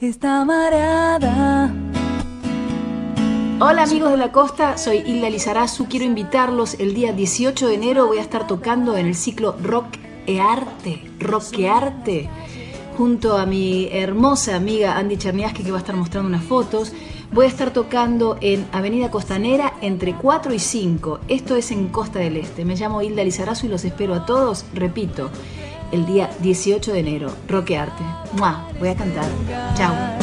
está mareada. Hola amigos de la costa, soy Hilda Lizarazu. Quiero invitarlos el día 18 de enero. Voy a estar tocando en el ciclo Rock e Arte. Rock e Arte. Junto a mi hermosa amiga Andy Cherniaski que va a estar mostrando unas fotos. Voy a estar tocando en Avenida Costanera entre 4 y 5. Esto es en Costa del Este. Me llamo Hilda Lizarazu y los espero a todos. Repito, el día 18 de enero. Rock e Arte. Voy a cantar. Chao.